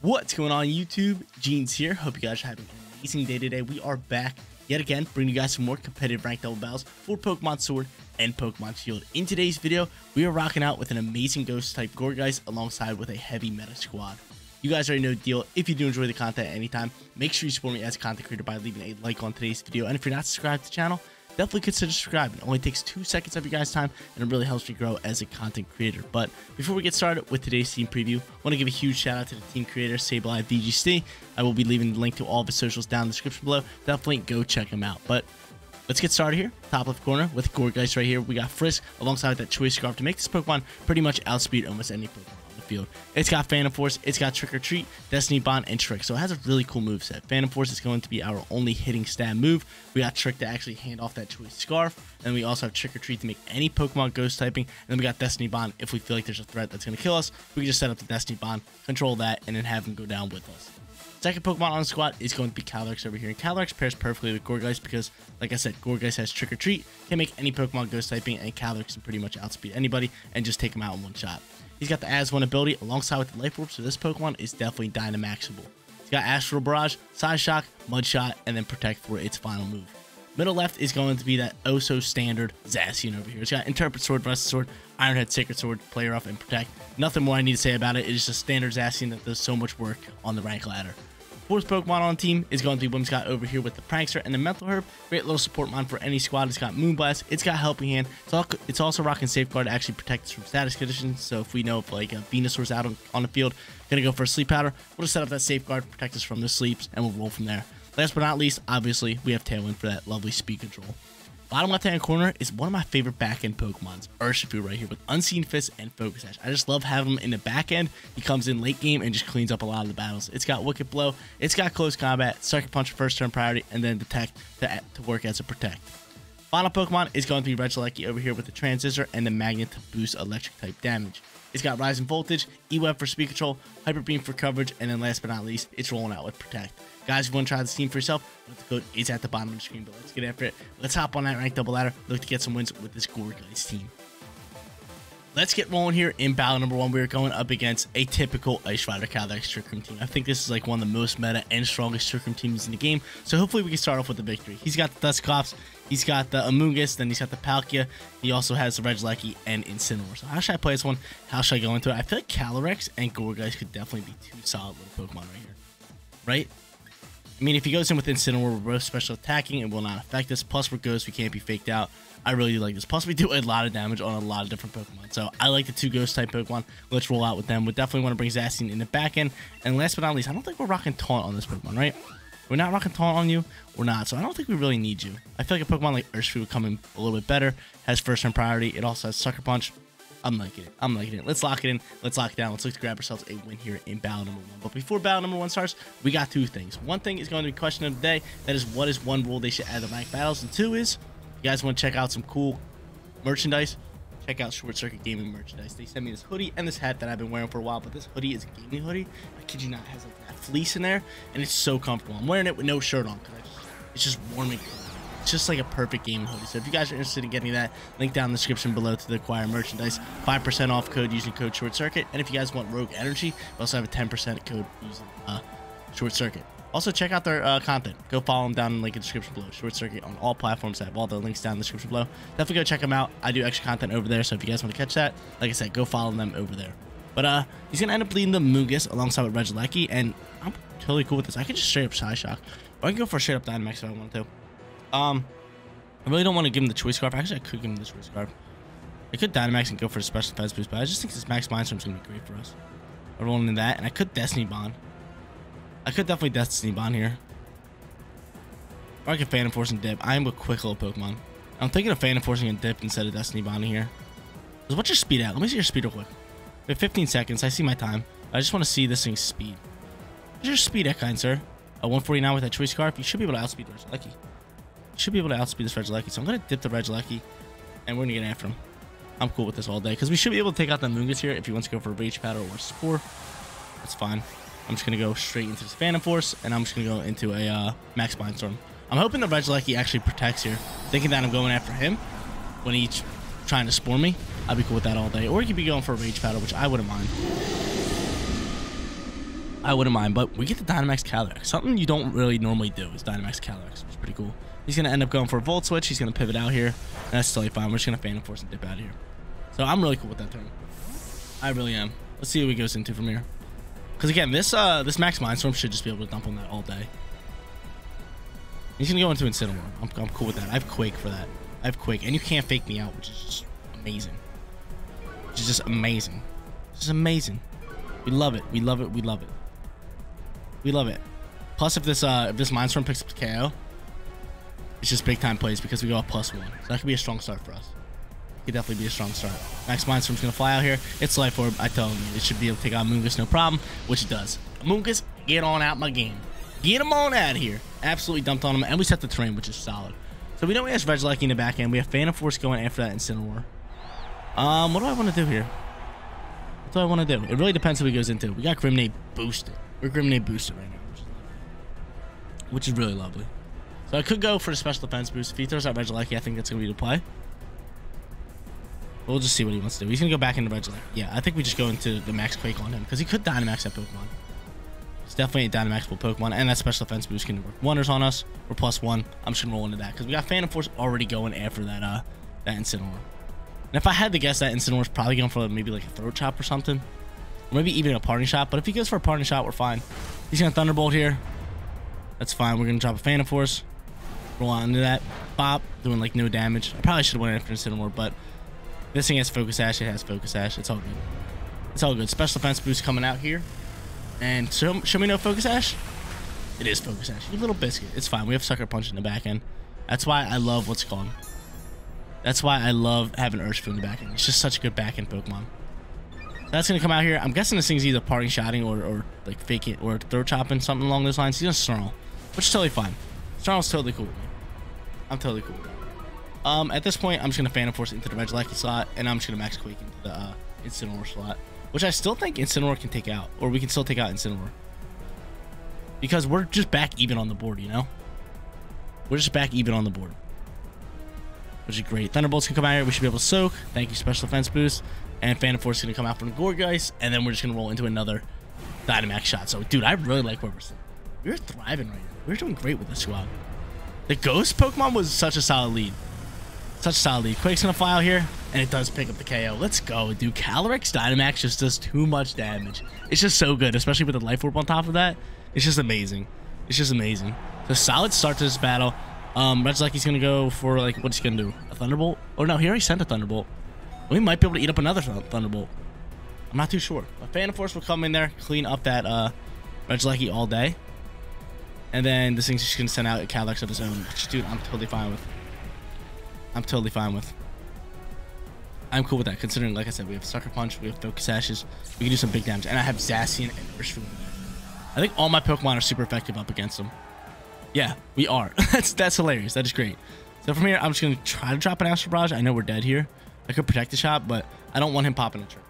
What's going on YouTube? Jeans here. Hope you guys are having an amazing day today. We are back yet again, bringing you guys some more competitive ranked double battles for Pokemon Sword and Pokemon Shield. In today's video, we are rocking out with an amazing Ghost type Gourgeist alongside with a heavy meta squad. You guys already know the deal. If you do enjoy the content at any time, make sure you support me as a content creator by leaving a like on today's video. And if you're not subscribed to the channel, definitely consider subscribing. It only takes two seconds of your guys' time, and it really helps me grow as a content creator. But before we get started with today's team preview, I want to give a huge shout out to the team creator, Sableye VGC. I will be leaving the link to all of his socials down in the description below. Definitely go check him out. But Let's get started here. Top left corner with Gourgeist right here. We got Frisk alongside that Choice Scarf to make this Pokemon pretty much outspeed almost any Pokemon It's got Phantom Force, it's got Trick or Treat, Destiny Bond, and Trick. So it has a really cool move set. Phantom Force is going to be our only hitting stab move. We got Trick to actually hand off that to Choice Scarf. And we also have Trick or Treat to make any Pokemon ghost typing. And then we got Destiny Bond. If we feel like there's a threat that's going to kill us, we can just set up the Destiny Bond, control that, and then have him go down with us. Second Pokemon on the squad is going to be Calyrex over here. And Calyrex pairs perfectly with Gourgeist because, like I said, Gourgeist has Trick or Treat, can make any Pokemon ghost typing, and Calyrex can pretty much outspeed anybody and just take him out in one shot. He's got the As One ability alongside with the Life Orb, so this Pokemon is definitely Dynamaxable. He's got Astral Barrage, Psyshock, Mud Shot, and then Protect for its final move. Middle left is going to be that oh so standard Zacian over here. It's got Intrepid Sword, Rusted Sword, Iron Head, Sacred Sword, Play Rough, and Protect. Nothing more I need to say about it. It is just a standard Zacian that does so much work on the rank ladder. Fourth Pokemon on team is going to be Whimsicott over here with the Prankster and the Mental Herb. Great little support mon for any squad. It's got Moonblast. It's got Helping Hand. It's, all, it's also rocking Safeguard to actually protect us from status conditions. So if we know if like a Venusaur's out on, on the field, gonna go for a Sleep Powder, we'll just set up that Safeguard, protect us from the sleeps, and we'll roll from there. Last but not least, obviously, we have Tailwind for that lovely speed control. Bottom left hand corner is one of my favorite back end Pokemons, Urshifu right here with Unseen Fist and Focus Sash. I just love having him in the back end. He comes in late game and just cleans up a lot of the battles. It's got Wicked Blow, it's got Close Combat, Sucker Punch first turn priority, and then Detect to, to work as a Protect. Final Pokemon is going to be Regieleki over here with the Transistor and the Magnet to boost electric type damage. It's got Rising Voltage, E-Web for speed control, Hyper Beam for coverage, and then last but not least, it's rolling out with Protect. Guys, if you want to try this team for yourself, the code is at the bottom of the screen, but let's get after it. Let's hop on that ranked double ladder, look to get some wins with this Gourgeist team. Let's get rolling here in battle number one. We're going up against a typical Ice Rider Calyrex Trick Room team. I think this is like one of the most meta and strongest Trick Room teams in the game. So hopefully we can start off with the victory. He's got the Dusclops, he's got the Amoonguss, then he's got the Palkia. He also has the Regieleki and Incineroar. So how should I play this one? How should I go into it? I feel like Calyrex and Gourgeist could definitely be two solid little Pokemon right here. Right? I mean, if he goes in with Incineroar, we're both special attacking, it will not affect us. Plus, we're ghosts, we can't be faked out. I really do like this. Plus, we do a lot of damage on a lot of different Pokemon. So, I like the two ghost type Pokemon. Let's roll out with them. We definitely want to bring Zacian in the back end. And last but not least, I don't think we're rocking Taunt on this Pokemon, right? We're not rocking Taunt on you. We're not. So, I don't think we really need you. I feel like a Pokemon like Urshifu would come in a little bit better. Has first turn priority. It also has Sucker Punch. I'm liking it. I'm liking it. Let's lock it in. Let's lock it down. Let's look to grab ourselves a win here in battle number one. But before battle number one starts, we got two things. One thing is going to be question of the day. That is what is one rule they should add to rank battles. And two is, you guys want to check out some cool merchandise? Check out Short Circuit Gaming merchandise. They sent me this hoodie and this hat that I've been wearing for a while. But this hoodie is a gaming hoodie. I kid you not. It has like that fleece in there. And it's so comfortable. I'm wearing it with no shirt on. Because it's just warming It's just like a perfect gaming hoodie. So if you guys are interested in getting that, link down in the description below to the acquire merchandise. 5% off code using code Short Circuit. And if you guys want Rogue Energy, we also have a 10% code using uh, Short Circuit. Also, check out their uh, content. Go follow them down in the link in the description below. Short Circuit on all platforms. I have all the links down in the description below. Definitely go check them out. I do extra content over there. So if you guys want to catch that, like I said, go follow them over there. But uh, he's going to end up leading the Moonguss alongside with Regieleki. And I'm totally cool with this. I can just straight up Psyshock. Or I can go for a straight up Dynamax if I want to. Um, I really don't want to give him the Choice Scarf. Actually, I could give him the Choice Scarf. I could Dynamax and go for a Special Defense Boost, but I just think this Max Mindstorm is going to be great for us. I'm rolling in that, and I could Destiny Bond. I could definitely Destiny Bond here. Or I could Phantom Force and Dip. I am a quick little Pokemon. I'm thinking of Phantom Forcing and Dip instead of Destiny Bonding here. What's your speed at? Let me see your speed real quick. We have 15 seconds. I see my time. I just want to see this thing's speed. What's your speed at, kind sir? A 149 with that Choice Scarf? You should be able to outspeed Regieleki should be able to outspeed this Regieleki. So I'm going to dip the Regieleki, and we're going to get after him. I'm cool with this all day, because we should be able to take out the Moonguss here if he wants to go for Rage Powder or Spore. That's fine. I'm just going to go straight into this Phantom Force, and I'm just going to go into a uh, Max Mindstorm. I'm hoping the Regieleki actually protects here, thinking that I'm going after him when he's trying to Spore me. I'd be cool with that all day. Or he could be going for a Rage Powder, which I wouldn't mind. I wouldn't mind, but we get the Dynamax Calyrex. Something you don't really normally do is Dynamax Calyrex, which is pretty cool. He's going to end up going for a Volt Switch. He's going to pivot out here. That's totally fine. We're just going to Phantom Force and dip out of here. So I'm really cool with that turn. I really am. Let's see what he goes into from here. Because again, this uh this Max Mindstorm should just be able to dump on that all day. He's to go into Incineroar. I'm, I'm cool with that. I have Quake for that. I have Quake. And you can't fake me out, which is just amazing. Which is just amazing. Just amazing. We love it. We love it. We love it. We love it. Plus, if this uh if this Mindstorm picks up the KO, it's just big time plays because we go up plus one. So that could be a strong start for us. Could definitely be a strong start. Max Mindstorm's gonna fly out here. It's Life Orb. I tell him it should be able to take out Mungus no problem, which it does. Mungus, get on out my game. Get him on out here. Absolutely dumped on him, and we set the terrain, which is solid. So we we have Regieleki in the back end. We have Phantom Force going after that Incineroar. Um, what do I want to do here? What do I want to do? It really depends who he goes into. We got Grimnade boosted. We're Grimnade boosted right now, which is, which is really lovely. So I could go for the special defense boost. If he throws out Regieleki, I think that's going to be the play. We'll just see what he wants to do. He's going to go back into Regieleki. Yeah, I think we just go into the Max Quake on him because he could Dynamax that Pokemon. It's definitely a Dynamaxable Pokemon, and that special defense boost can work wonders on us. We're plus one. I'm just going to roll into that because we got Phantom Force already going after that, uh, that Incineroar. And if I had to guess, that Incineroar's probably going for maybe like a Throat Chop or something. Or maybe even a Parting Shot. But if he goes for a Parting Shot, we're fine. He's going to Thunderbolt here. That's fine. We're going to drop a Phantom Force. Roll on into that. Bop. Doing like no damage. I probably should have went after Incineroar, but this thing has Focus Sash. It has Focus Sash. It's all good. It's all good. Special Defense boost coming out here. And show, show me no Focus Sash. It is Focus Sash. You little biscuit. It's fine. We have Sucker Punch in the back end. That's why I love what's called that's why I love having Urshifu in the back end. It's just such a good back end Pokemon. That's going to come out here. I'm guessing this thing's either parting shotting or, or like fake it or throat chopping, something along those lines. He's to snarl, which is totally fine. Snarl's totally cool. I'm totally cool with that. Um, at this point, I'm just going to Phantom Force into the Regieleki slot, and I'm just going to Max Quake into the uh, Incineroar slot, which I still think Incineroar can take out, or we can still take out Incineroar. Because we're just back even on the board, you know? We're just back even on the board which is great. Thunderbolts can come out here. We should be able to soak. Thank you, special defense boost. And Phantom Force is going to come out from Gourgeist. And then we're just going to roll into another Dynamax shot. So, dude, I really like where we're sitting. We're thriving right now. We're doing great with this squad. The Ghost Pokemon was such a solid lead. Such solid lead. Quake's going to fly out here. And it does pick up the KO. Let's go, dude. Calyrex Dynamax just does too much damage. It's just so good, especially with the Life Orb on top of that. It's just amazing. It's just amazing. So solid start to this battle. Um, like he's gonna go for like what's he gonna do? A thunderbolt? Oh no, he already sent a thunderbolt. We might be able to eat up another th thunderbolt. I'm not too sure. A Phantom Force will come in there, clean up that uh, Regieleki all day, and then this thing's just gonna send out a Calyrex of his own, which dude, I'm totally fine with. I'm totally fine with. I'm cool with that, considering, like I said, we have Sucker Punch, we have Focus Sashes, we can do some big damage, and I have Zacian and Urshifu. I think all my Pokemon are super effective up against them. Yeah, we are. that's that's hilarious. That is great. So from here, I'm just going to try to drop an Astral Barrage. I know we're dead here. I could protect the shot, but I don't want him popping a trick.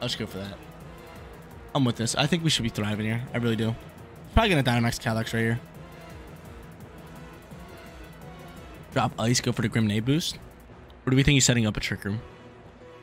I'll just go for that. I'm with this. I think we should be thriving here. I really do. Probably going to Dynamax Calyrex right here. Drop Ice, go for the Grimnade boost. Or do we think he's setting up a Trick Room?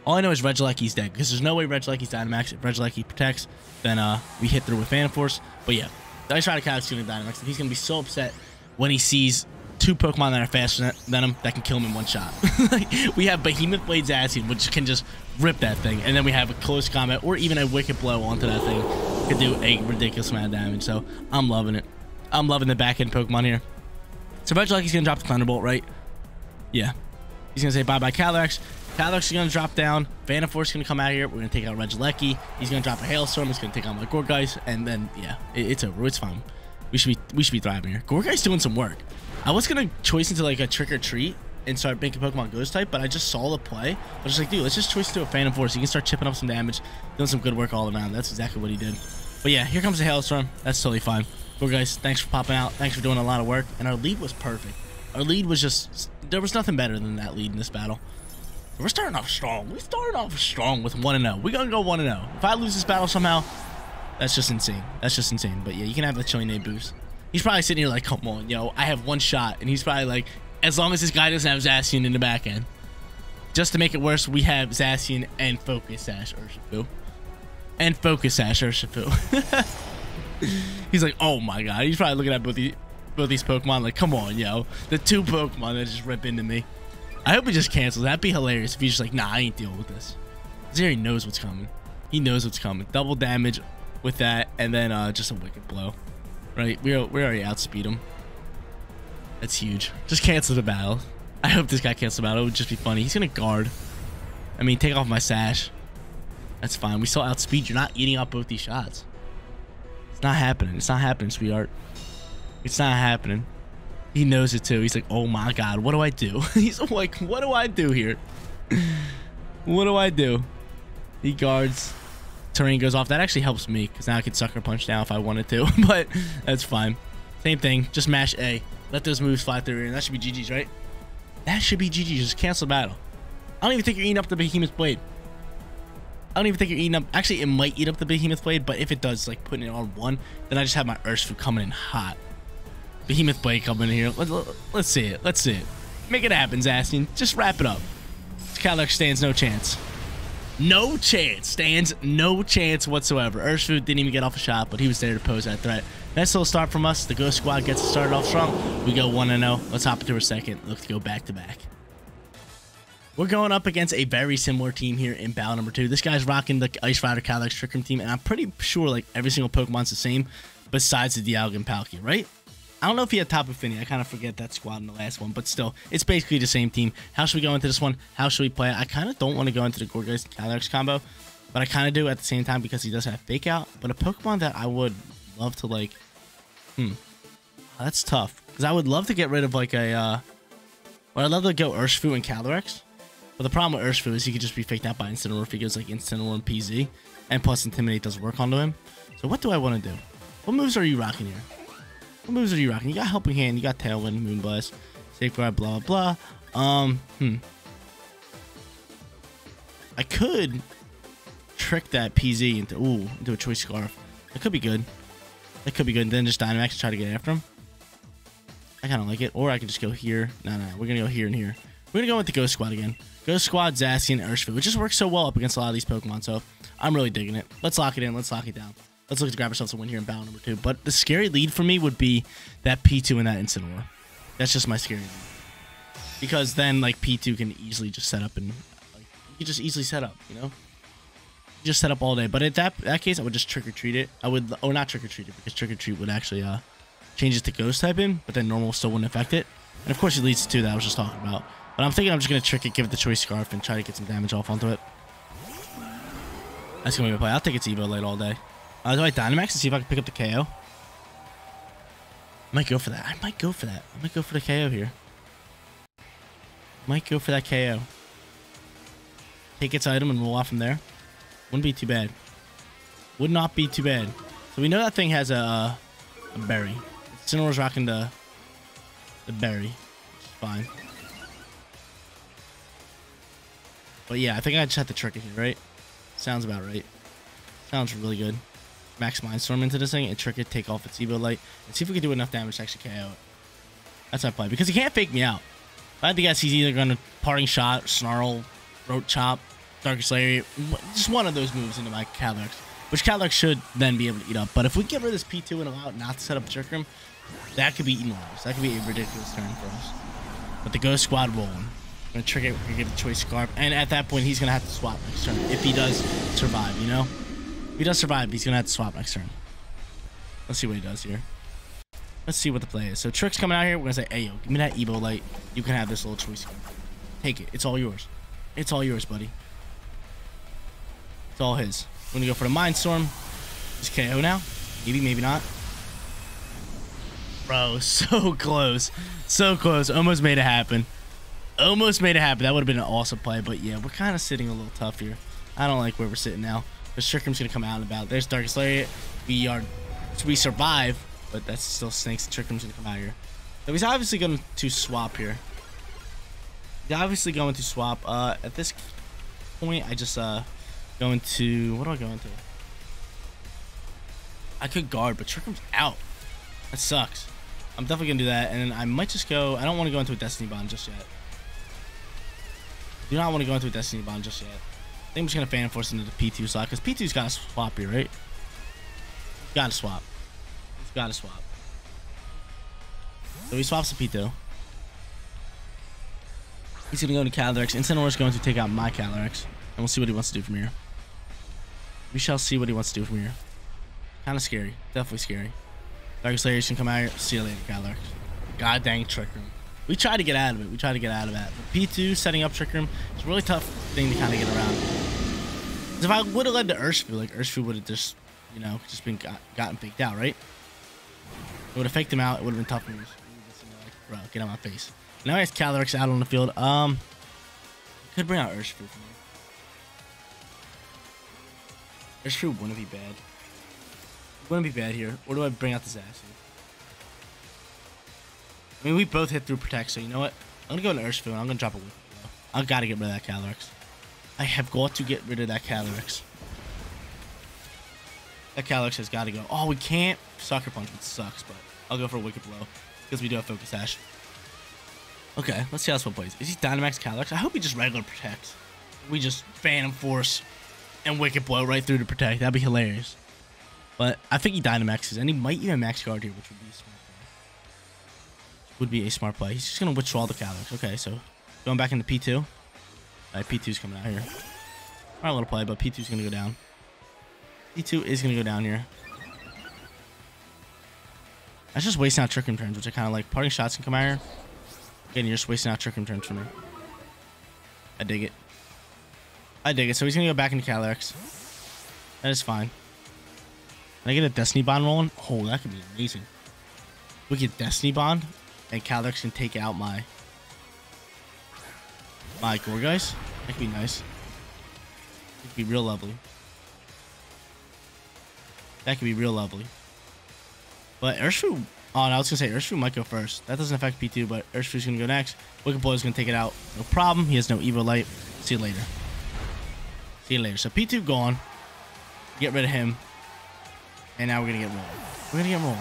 All I know is Regieleki's dead, because there's no way Regieleki's Dynamax. If Regieleki protects, then uh, we hit through with Phantom Force. But yeah, I try to catch Student Dynamax. He's gonna be so upset when he sees two Pokemon that are faster than him that can kill him in one shot. like, we have Behemoth Blade Zacian, which can just rip that thing, and then we have a close combat or even a Wicked Blow onto that thing. Could do a ridiculous amount of damage. So I'm loving it. I'm loving the back end Pokemon here. So eventually he's gonna drop the Thunderbolt, right? Yeah. He's gonna say bye bye Calyrex. Calyrex is going to drop down. Phantom Force is going to come out here. We're going to take out Regieleki. He's going to drop a Hailstorm. He's going to take out my Gourgeist. And then, yeah, it, it's over. It's fine. We should be we should be thriving here. Gourgeist doing some work. I was going to choice into like a Trick or Treat and start making Pokemon Ghost type, but I just saw the play. I was just like, dude, let's just choice into a Phantom Force. He can start chipping up some damage, doing some good work all around. That's exactly what he did. But yeah, here comes the Hailstorm. That's totally fine. Gourgeist, thanks for popping out. Thanks for doing a lot of work. And our lead was perfect. Our lead was just, there was nothing better than that lead in this battle. We're starting off strong. We started off strong with 1-0. We're going to go 1-0. If I lose this battle somehow, that's just insane. That's just insane. But yeah, you can have the Chilling boost. He's probably sitting here like, come on, yo, I have one shot. And he's probably like, as long as this guy doesn't have Zacian in the back end. Just to make it worse, we have Zacian and Focus Sash Urshifu. And focus Sash Urshifu. He's like, oh my god. He's probably looking at both these, both these Pokemon like, come on, yo. The two Pokemon that just rip into me. I hope he just cancels. That'd be hilarious if he's just like, nah, I ain't dealing with this. Zeri knows what's coming. He knows what's coming. Double damage with that, and then uh, just a wicked blow. Right? We we already outspeed him. That's huge. Just cancel the battle. I hope this guy cancels the battle. It would just be funny. He's gonna guard. I mean, take off my sash. That's fine. We still outspeed. You're not eating up both these shots. It's not happening. It's not happening, sweetheart. It's not happening. He knows it too. He's like, oh my god, what do I do? He's like, what do I do here? what do I do? He guards. Terrain goes off. That actually helps me because now I can sucker punch now if I wanted to. but that's fine. Same thing. Just mash A. Let those moves fly through, and that should be GG's, right? That should be GG's. Just cancel battle. I don't even think you're eating up the Behemoth Blade. I don't even think you're eating up. Actually, it might eat up the Behemoth Blade, but if it does, like putting it on one, then I just have my Urshifu coming in hot. Behemoth Blade coming in here. Let, us let's see it. Let's see it. Make it happen, Zacian. Just wrap it up. Calyrex stands no chance. No chance. Stands no chance whatsoever. Urshifu didn't even get off a shot, but he was there to pose that threat. Nice little start from us. The Ghost Squad gets started off strong. We go 1-0. Let's hop into our second. Look to go back-to-back. -back. We're going up against a very similar team here in battle number two. This guy's rocking the Ice Rider Calyrex Trick Room team, and I'm pretty sure like every single Pokemon's the same besides the Dialga Palkia, right? I don't know if he had Tapu Fini. I kind of forget that squad in the last one, but still, it's basically the same team. How should we go into this one? How should we play it? I kind of don't want to go into the Gourgeist Calyrex combo, but I kind of do at the same time because he does have Fake Out. But a Pokemon that I would love to like, hmm, that's tough because I would love to get rid of like a, uh, well, I'd love to go Urshifu and Calyrex. But the problem with Urshifu is he could just be faked out by Incineroar if he goes like Incineroar and PZ. And plus Intimidate doesn't work onto him. So what do I want to do? What moves are you rocking here? What moves are you rocking? You got Helping Hand, you got Tailwind, Moonblast, Safeguard, blah, blah, blah. Um, hmm. I could trick that PZ into, ooh, into a Choice Scarf. That could be good. That could be good. And then just Dynamax and try to get after him. I kind of like it. Or I could just go here. No, no, we're going to go here and here. We're going to go with the Ghost Squad again. Ghost Squad, Zacian, Urshifu. It just works so well up against a lot of these Pokemon, so I'm really digging it. Let's lock it in. Let's lock it down. Let's look to grab ourselves a win here in battle number two. But the scary lead for me would be that P2 and that Incineroar. That's just my scary lead. Because then, like, P2 can easily just set up and... Like, you just easily set up, you know? Just set up all day. But in that, that case, I would just trick-or-treat it. I would... Oh, not trick-or-treat it, because trick-or-treat would actually uh, change it to Ghost type in, but then normal still wouldn't affect it. And of course, it leads to that I was just talking about. But I'm thinking I'm just going to trick it, give it the Choice Scarf, and try to get some damage off onto it. That's going to be a play. I'll take its Eviolite all day. Uh, do I Dynamax and see if I can pick up the KO? I might go for that. I might go for that. I might go for the KO here. Might go for that KO. Take its item and roll off from there. Wouldn't be too bad. Would not be too bad. So we know that thing has a, a berry. Cineroar's rocking the, the berry. Fine. But yeah, I think I just have to trick it here, right? Sounds about right. Sounds really good. Max Mindstorm into this thing and trick it, take off its Eviolite, and see if we can do enough damage to actually KO it. That's my play. Because he can't fake me out. If I had to guess he's either going to Parting Shot, Snarl, Throat Chop, Darkest Lariat, just one of those moves into my Calyrex. Which Calyrex should then be able to eat up. But if we get rid of this P2 and allow it not to set up Trick Room, that could be worse. That could be a ridiculous turn for us. But the Ghost Squad rolling. Gonna trick it. We're gonna get a choice scarf, and at that point, he's gonna have to swap next turn if he does survive. You know, if he does survive, he's gonna have to swap next turn. Let's see what he does here. Let's see what the play is. So Trick's coming out here. We're gonna say, "Hey yo, give me that Eviolite. You can have this little choice. Take it. It's all yours. It's all yours, buddy. It's all his. We're gonna go for the Mind Storm. Is KO now? Maybe, maybe not. Bro, so close. So close. Almost made it happen. Almost made it happen. That would have been an awesome play. But yeah, we're kind of sitting a little tough here. I don't like where we're sitting now. Trick Room's going to come out and about. There's Darkest Lariat. We are... We survive. But that's still Snakes. Trick Room's going to come out here. So he's obviously going to swap here. He's obviously going to swap. Uh, at this point, I just... uh Going to... What do I go into? I could guard, but Trick out. That sucks. I'm definitely going to do that. And I might just go... I don't want to go into a Destiny Bond just yet. Do not want to go into a Destiny Bond just yet. I think I'm just gonna fan force into the P2 slot because P2's got to swap here, right? Got to swap. He's got to swap. So he swaps the P2. He's gonna go into Calyrex. Incineroar's going to take out my Calyrex, and we'll see what he wants to do from here. We shall see what he wants to do from here. Kind of scary. Definitely scary. Dark Slayers can come out here. See you later, Calyrex. God dang Trick Room. We tried to get out of it. We tried to get out of that. But P2 setting up Trick Room is a really tough thing to kind of get around. If I would have led to Urshifu, like Urshifu would have just, you know, just been got, gotten faked out, right? It would have faked him out. It would have been tough moves. Bro, get out my face. Now he has Calyrex out on the field. Um, could bring out Urshifu me. Urshifu wouldn't be bad. Wouldn't be bad here. Or do I bring out the Zacian? I mean, we both hit through Protect, so you know what? I'm gonna go into Urshifu and I'm gonna drop a Blow. I gotta get rid of that Calyrex. I have got to get rid of that Calyrex. That Calyrex has got to go. Oh, we can't Sucker Punch, which sucks, but I'll go for a Wicked Blow because we do have Focus Sash. Okay, let's see how this one plays. Is he Dynamax Calyrex? I hope he just regular protects. We just Phantom Force and Wicked Blow right through to protect. That'd be hilarious. But I think he Dynamaxes, and he might even Max Guard here, which would be smart. Would be a smart play. He's just going to withdraw the Calyrex. Okay, so going back into P2. All right, P2's coming out here. All right, little play, but P2's going to go down. P2 is going to go down here. That's just wasting out Trick Room turns, which I kind of like. Parting shots can come out here. Again, you're just wasting out Trick Room turns for me. I dig it. I dig it. So he's going to go back into Calyrex. That is fine. Can I get a Destiny Bond rolling? Oh, that could be amazing. We get Destiny Bond, and Calyrex can take out my my Gourgeist. That could be nice. It could be real lovely. That could be real lovely. But Urshifu, oh, no, I was gonna say Urshifu might go first. That doesn't affect P2, but Urshifu's gonna go next. Wicked Blow is gonna take it out. No problem. He has no Eviolite. See you later. See you later. So P2 gone. Get rid of him. And now we're gonna get rolling. We're gonna get rolling.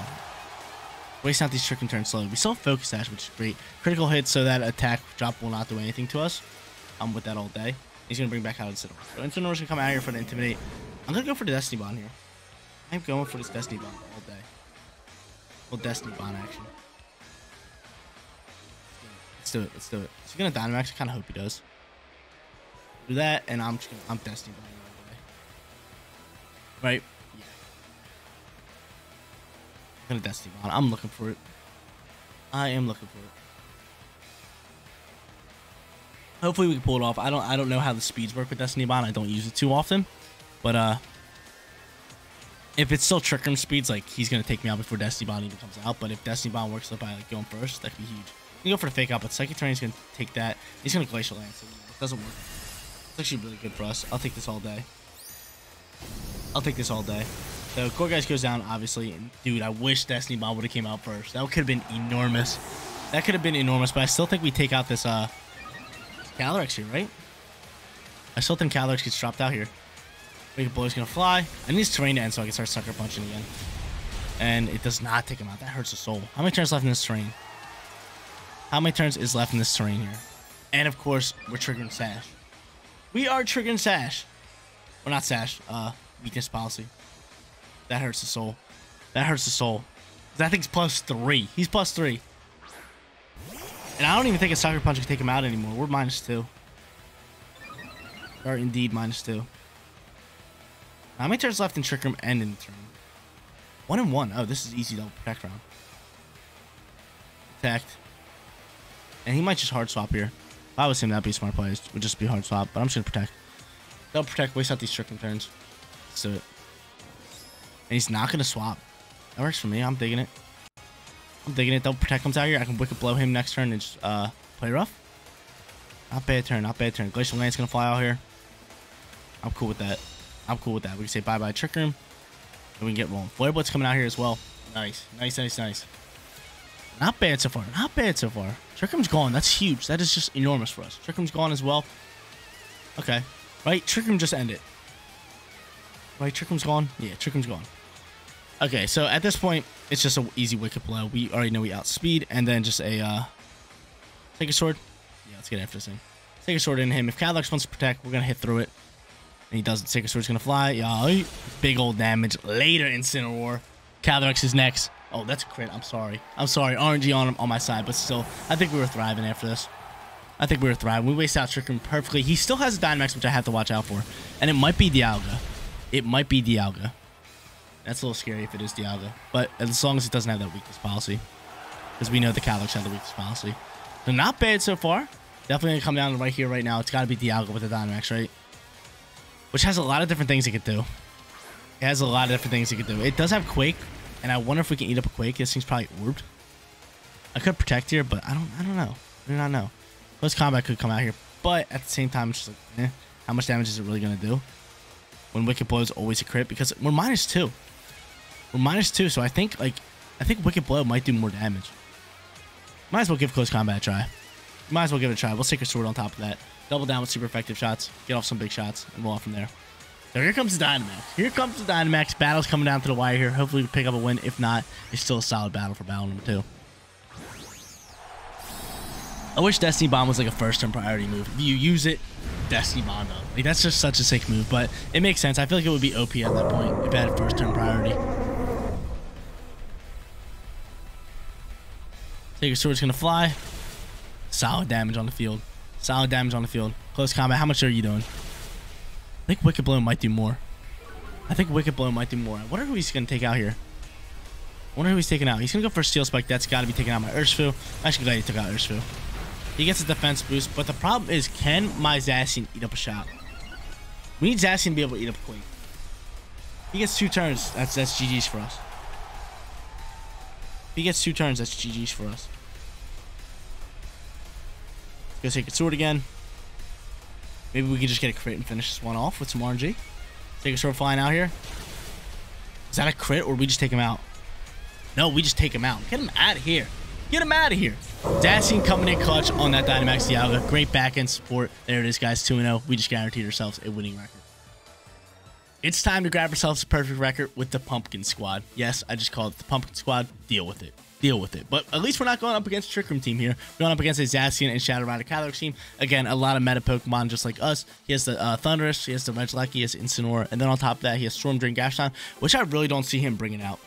Wasting out these trick and turn slowly. We still have focus sash, which is great. Critical hit so that attack drop will not do anything to us. I'm with that all day. He's gonna bring back out Incineroar. So Incineroar's gonna come out here for the intimidate. I'm gonna go for the Destiny Bond here. I'm going for this Destiny Bond all day. Well, Destiny Bond action. Let's do it. Let's do it. Is he gonna Dynamax? I kind of hope he does. Do that, and I'm just gonna, I'm Destiny Bond all day. Right? I'm looking for it. I am looking for it. Hopefully we can pull it off. I don't I don't know how the speeds work with Destiny Bond. I don't use it too often. But uh if it's still Trick Room speeds, like he's gonna take me out before Destiny Bond even comes out. But if Destiny Bond works up by like going first, that'd be huge. You go for the fake out, but Psychic is gonna take that. He's gonna Glacial Lance. It doesn't work. It's actually really good for us. I'll take this all day. I'll take this all day. So Gourgeist goes down, obviously. Dude, I wish Destiny Bond would have came out first. That could have been enormous. That could have been enormous, but I still think we take out this uh Calyrex here, right? I still think Calyrex gets dropped out here. Wicked Blow's gonna fly. I need this terrain to end so I can start sucker punching again. And it does not take him out. That hurts the soul. How many turns left in this terrain? How many turns is left in this terrain here? And of course, we're triggering Sash. We are triggering Sash. Or not Sash, uh, weakness policy. That hurts the soul. That hurts the soul. That thing's plus three. He's plus three. And I don't even think a sucker punch can take him out anymore. We're minus two. Or indeed minus two. How many turns left in Trick Room and in the turn? One and one. Oh, this is easy double protect round. Protect. And he might just hard swap here. If I was him, that'd be smart play. It would just be hard swap, but I'm just gonna protect. Double protect, waste out these Trick Room turns. Let's do it. And he's not gonna swap. That works for me. I'm digging it. I'm digging it. Double protect comes out here. I can wicked blow him next turn and just uh play rough. Not bad turn. Not bad turn. Glacial Lance gonna fly out here. I'm cool with that. I'm cool with that. We can say bye-bye Trick Room. And we can get rolling. Flare Blitz coming out here as well. Nice. Nice, nice, nice. Not bad so far. Not bad so far. Trick Room's gone. That's huge. That is just enormous for us. Trick Room's gone as well. Okay. Right? Trick Room just ended. Right? Trick Room's gone? Yeah, Trick Room's gone. Okay, so at this point, it's just an easy Wicked Blow. We already know we outspeed. And then just a, uh... Take a sword. Yeah, let's get after this thing. Take a sword in him. If Calyrex wants to protect, we're to hit through it. And he doesn't. Take Sacred Sword's gonna fly. Yeah, big old damage. Later, Incineroar. Calyrex is next. Oh, that's a crit. I'm sorry. I'm sorry. RNG on him on my side, but still, I think we were thriving after this. I think we were thriving. We waste out Trick perfectly. He still has a Dynamax, which I have to watch out for. And it might be Dialga. It might be Dialga. That's a little scary if it is Dialga. But as long as it doesn't have that weakness policy. Because we know the Calyrex has the weakness policy. So not bad so far. Definitely going to come down right here, right now. It's got to be Dialga with the Dynamax, right? Which has a lot of different things it could do. It has a lot of different things it could do. It does have Quake. And I wonder if we can eat up a Quake. This thing's probably orbed. I could protect here, but I don't I don't know. I do not know. Close combat could come out here. But at the same time, it's just like, eh, how much damage is it really going to do? When Wicked Blow is always a crit. Because we're minus two. We're minus two. So I think, like, I think Wicked Blow might do more damage. Might as well give close combat a try. Might as well give it a try. We'll a sword on top of that. Double down with super effective shots. Get off some big shots. And roll off from there. So here comes the Dynamax. Here comes the Dynamax. Battle's coming down to the wire here. Hopefully we pick up a win. If not, it's still a solid battle for battle number two. I wish Destiny Bond was like a first turn priority move. If you use it, Up. Like that's just such a sick move, but it makes sense. I feel like it would be OP at that point if it had first turn priority. Take Sacred Sword's gonna fly. Solid damage on the field. Solid damage on the field. Close combat. How much are you doing? I think Wicked Blow might do more. I think Wicked Blow might do more. I wonder who he's gonna take out here. I wonder who he's taking out. He's gonna go for Steel Spike. That's gotta be taking out my Urshifu. I'm actually glad he took out Urshifu. He gets a defense boost, but the problem is, can my Zacian eat up a shot? We need Zacian to be able to eat up a Quake. He gets two turns. That's that's GG's for us. If he gets two turns, that's GG's for us. Let's go take a sword again. Maybe we can just get a crit and finish this one off with some RNG. Take a sword flying out here. Is that a crit or we just take him out? No, we just take him out. Get him out of here. Get him out of here. Zacian coming in clutch on that Dynamax Dialga. Great back end support. There it is, guys. 2-0. We just guaranteed ourselves a winning record. It's time to grab ourselves a perfect record with the Pumpkin Squad. Yes, I just called it the Pumpkin Squad. Deal with it. Deal with it. But at least we're not going up against Trick Room team here. We're going up against a Zacian and Shadow Rider Calyrex team. Again, a lot of meta Pokemon just like us. He has the uh, Thundurus, he has the Regieleki, he has Incineroar, and then on top of that, he has Storm Drain Gastrodon, which I really don't see him bringing out.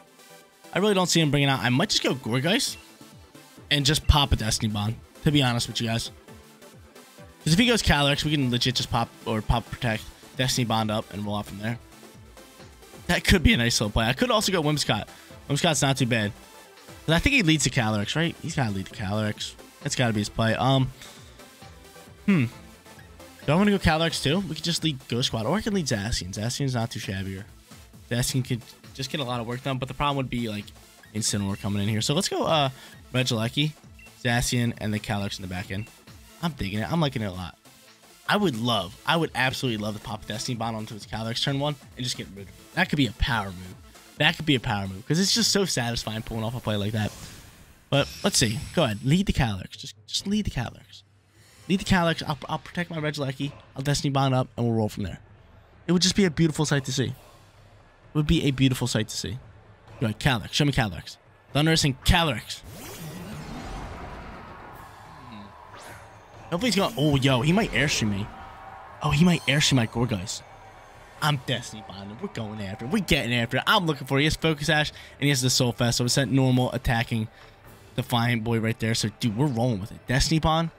I really don't see him bringing out. I might just go Gourgeist and just pop a Destiny Bond, to be honest with you guys. Because if he goes Calyrex, we can legit just pop or pop Protect, Destiny Bond up, and roll off from there. That could be a nice little play. I could also go Whimsicott. Whimsicott's not too bad. But I think he leads to Calyrex, right? He's got to lead to Calyrex. That's got to be his play. Um, Hmm. Do I want to go Calyrex too? We could just lead Ghost Squad. Or I can lead Zacian. Zacian's not too shabbier. Zacian could just get a lot of work done. But the problem would be, like, Incineroar coming in here. So let's go uh, Regieleki, Zacian, and the Calyrex in the back end. I'm digging it. I'm liking it a lot. I would love, I would absolutely love to pop Destiny Bond onto its Calyrex turn one and just get rid of it. That could be a power move. That could be a power move because it's just so satisfying pulling off a play like that. But let's see. Go ahead. Lead the Calyrex. Just just lead the Calyrex. Lead the Calyrex. I'll, I'll protect my Regieleki. I'll Destiny Bond up and we'll roll from there. It would just be a beautiful sight to see. It would be a beautiful sight to see. Ahead. Calyrex. Show me Calyrex. Thundurus and Calyrex. Hopefully he's going. Oh, yo, he might airstream me. Oh, he might airstream my Gourgeist. I'm Destiny Bonding. We're going after it. We're getting after it. I'm looking for it. He has Focus Sash and he has the Soul Fest. So it's that normal attacking Defiant Boy right there. So, dude, we're rolling with it. Destiny Bond,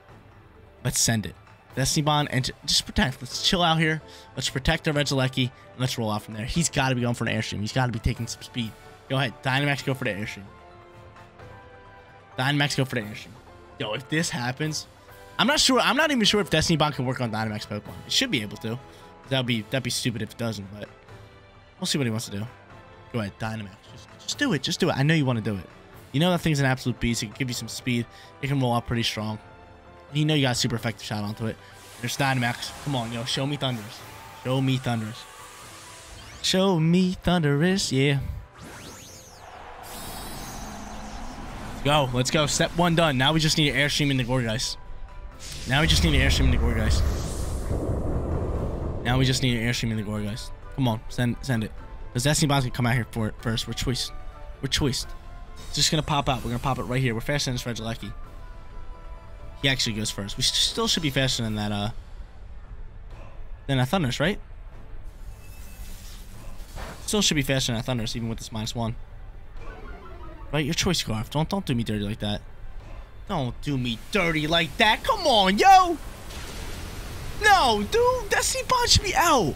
let's send it. Destiny Bond and just protect. Let's chill out here. Let's protect our Regieleki and let's roll out from there. He's got to be going for an airstream. He's got to be taking some speed. Go ahead. Dynamax, go for the airstream. Dynamax, go for the airstream. Yo, if this happens, I'm not sure. I'm not even sure if Destiny Bond can work on Dynamax Pokemon. It should be able to. That'd be that'd be stupid if it doesn't, but we'll see what he wants to do. Go ahead, Dynamax. Just, just do it. Just do it. I know you want to do it. You know that thing's an absolute beast. It can give you some speed. It can roll out pretty strong. You know you got a super effective shot onto it. There's Dynamax. Come on, yo. Show me Thunders. Show me Thunders. Show me Thundurus. Yeah. Go. Let's go. Step one done. Now we just need to airstream into Gourgeist. Now we just need to airstream into Gourgeist. Now we just need to airstream into Gourgeist. Come on. Send send it. Because Destiny Bond's going to come out here for it first. We're choiced. We're choiced. It's just going to pop out. We're going to pop it right here. We're faster than this He actually goes first. We still should be faster than that, uh... Than that Thunders, right? Still should be faster than thunders even with this minus one. Right, your choice, Scarf. Don't don't do me dirty like that. Don't do me dirty like that. Come on, yo. No, dude, that Destiny Bond should be out.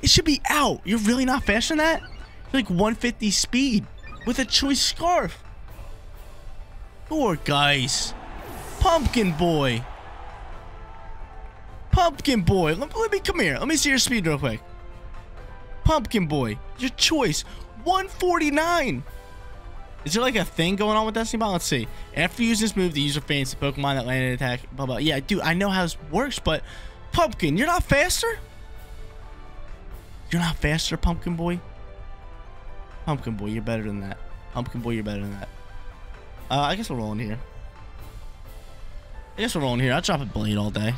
It should be out. You're really not faster that? You're like 150 speed with a choice scarf. Poor guys. Pumpkin boy. Pumpkin boy. Let, let me come here. Let me see your speed real quick. Pumpkin boy. Your choice. 149. Is there like a thing going on with Destiny Bond? Let's see. After using this move, the user faints the Pokemon that landed attack. Blah blah. Yeah, dude, I know how this works, but Pumpkin, you're not faster? You're not faster, Pumpkin Boy? Pumpkin Boy, you're better than that. Pumpkin Boy, you're better than that. Uh, I guess we're rolling here. I guess we're rolling here. I'll drop a blade all day.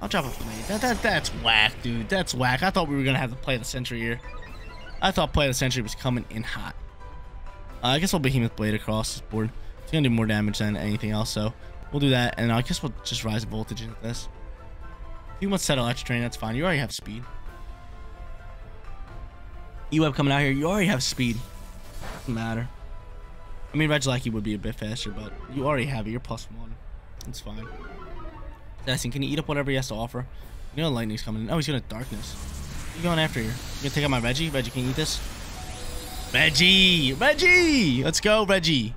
I'll drop a blade. That, that, that's whack, dude. That's whack. I thought we were going to have to play the Sentry here. I thought play the Sentry was coming in hot. Uh, I guess we'll Behemoth Blade across this board. It's going to do more damage than anything else, so we'll do that. And I guess we'll just rise voltage into this. If you want to set electric terrain, that's fine. You already have speed. E-Web coming out here, you already have speed. Doesn't matter. I mean, Regieleki would be a bit faster, but you already have it. You're plus one. It's fine. Dyson, can you eat up whatever he has to offer? You know lightning's coming in. Oh, he's going to darkness. What you going after here? You gonna take out my Reggie? Reggie, can you eat this? Reggie! Reggie! Let's go, Reggie.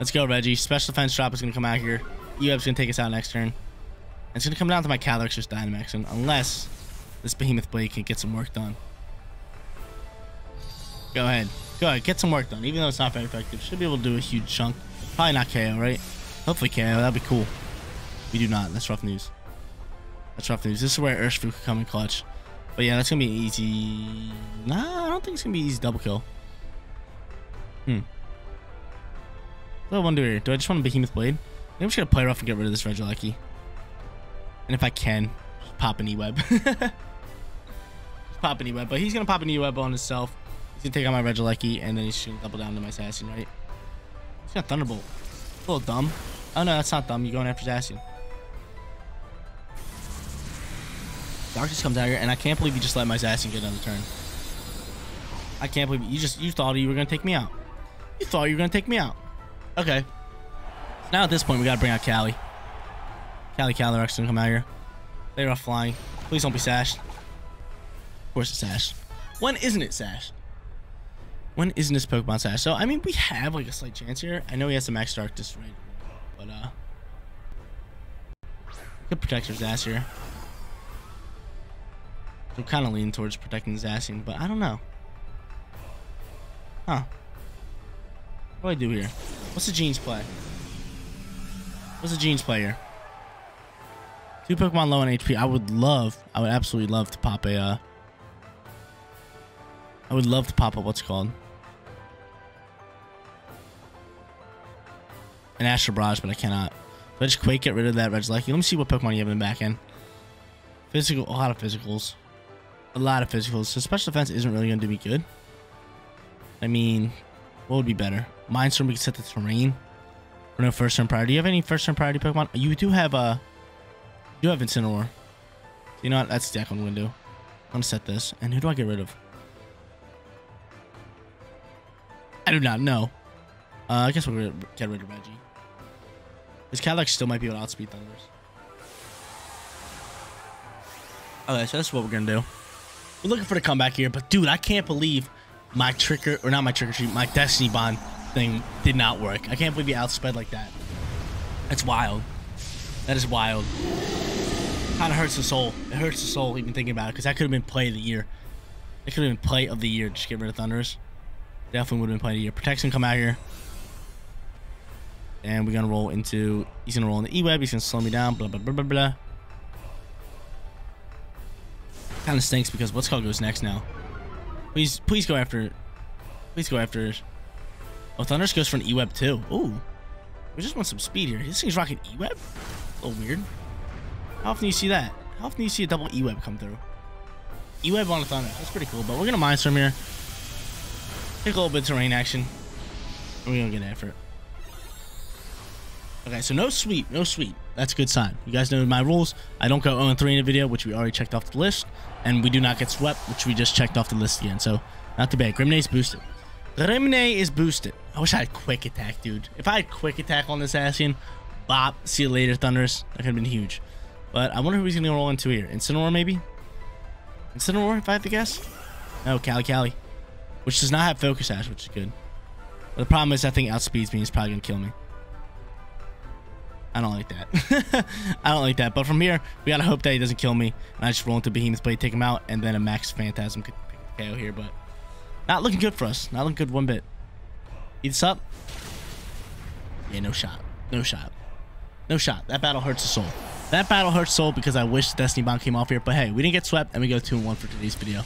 Let's go, Reggie. Special defense drop is gonna come out here. EWeb's gonna take us out next turn. It's gonna come down to my Calyrex just Dynamaxing, unless this Behemoth Blade can get some work done. Go ahead. Go ahead, get some work done. Even though it's not very effective, should be able to do a huge chunk. Probably not KO, right? Hopefully KO. That'd be cool. We do not. That's rough news. That's rough news. This is where Urshifu could come in clutch. But yeah, that's gonna be easy. Nah, don't think it's gonna be easy double kill. Hmm. What do I want to do here? Do I just want a Behemoth Blade? I'm just gonna play rough and get rid of this Regieleki. And if I can, pop an E-Web. pop an E-Web. But he's gonna pop an E-Web on himself. He's gonna take out my Regieleki, and then he's gonna double down to my Zacian, right? He's got Thunderbolt. A little dumb. Oh no, that's not dumb. You're going after Zacian. Darkness comes out here, and I can't believe you just let my Zacian get another turn. I can't believe you just you thought you were gonna take me out. You thought you were gonna take me out. Okay. Now at this point, we gotta bring out Callie. Callie Calyrex gonna come out here. They are off flying. Please don't be sashed. Of course it's sashed. When isn't it sashed? When isn't this Pokemon sashed? So, I mean, we have like a slight chance here. I know he has some Max Darkness right, but uh, could protect his ass here. I'm kind of leaning towards protecting Zacian, but I don't know. Huh. What do I do here? What's the Jeans play? What's the Jeans play here? Two Pokemon low on HP. I would love, I would absolutely love to pop a, uh, I would love to pop up what's called. An Astral Barrage, but I cannot. But I just Quake, get rid of that Regieleki. Let me see what Pokemon you have in the back end. Physical, a lot of physicals. A lot of physicals. So special defense isn't really going to me good. I mean, what would be better? Mindstorm, we can set the terrain. For no first turn priority. Do you have any first turn priority Pokemon? You do have a... Uh, you have Incineroar. You know what? That's deck going to. I'm to set this. And who do I get rid of? I do not know. Uh, I guess to get rid of Reggie. This Calyrex still might be able to outspeed Thunders. Okay, so that's what we're to do. We're looking for the comeback here. But, dude, I can't believe my trigger, or not my trigger treat, my Destiny Bond thing did not work. I can't believe you outsped like that. That's wild. That is wild. Kind of hurts the soul. It hurts the soul even thinking about it because that could have been play of the year. It could have been play of the year. Just get rid of Thunders. Definitely would have been play of the year. Protection come out here. And we're going to roll into... He's going to roll in the E-Web. He's going to slow me down. Blah, blah, blah, blah, blah. Kind of stinks because what's called goes next now. Please, please go after... Please go after... Oh, Thunders goes for an E-Web too. Ooh. We just want some speed here. This thing's rocking E-Web? A little weird. How often do you see that? How often do you see a double E-Web come through? E-Web on a Thunder. That's pretty cool, but we're going to Mindstorm here. Take a little bit of terrain action. And we're going to get after it. Okay, so no sweep. No sweep. That's a good sign. You guys know my rules. I don't go 0-3 in a video, which we already checked off the list. And we do not get swept, which we just checked off the list again. So Not too bad. Grim Neigh's boosted. Grim Neigh is boosted. I wish I had quick attack, dude. If I had quick attack on this Zacian, bop, see you later, Thunders. That could have been huge. But I wonder who he's going to roll into here. Incineroar, maybe? Incineroar, if I have to guess? No, Cali Cali. Which does not have Focus Sash, which is good. But the problem is, I think outspeeds me. He's probably going to kill me. I don't like that. I don't like that. But from here, we got to hope that he doesn't kill me. And I just roll into Behemoth Blade, take him out, and then a Max Phantasm could KO here. But not looking good for us. Not looking good one bit. Eat this up. Yeah, no shot. No shot. No shot. That battle hurts the soul. That battle hurts soul because I wish Destiny Bond came off here. But hey, we didn't get swept, and we go 2-1 for today's video.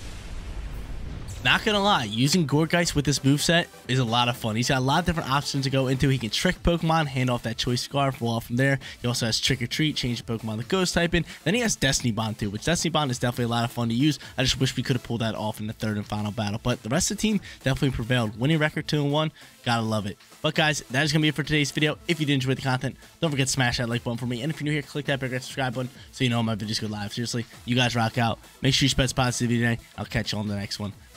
Not gonna lie, using Gourgeist with this moveset is a lot of fun. He's got a lot of different options to go into. He can trick Pokemon, hand off that Choice Scarf, roll off from there. He also has Trick or Treat, change the Pokemon to Ghost typing. Then he has Destiny Bond too, which Destiny Bond is definitely a lot of fun to use. I just wish we could have pulled that off in the third and final battle. But the rest of the team definitely prevailed. Winning record 2 and 1, gotta love it. But guys, that is gonna be it for today's video. If you did enjoy the content, don't forget to smash that like button for me. And if you're new here, click that big red subscribe button so you know my videos go live. Seriously, you guys rock out. Make sure you spread positivity today. I'll catch you on the next one.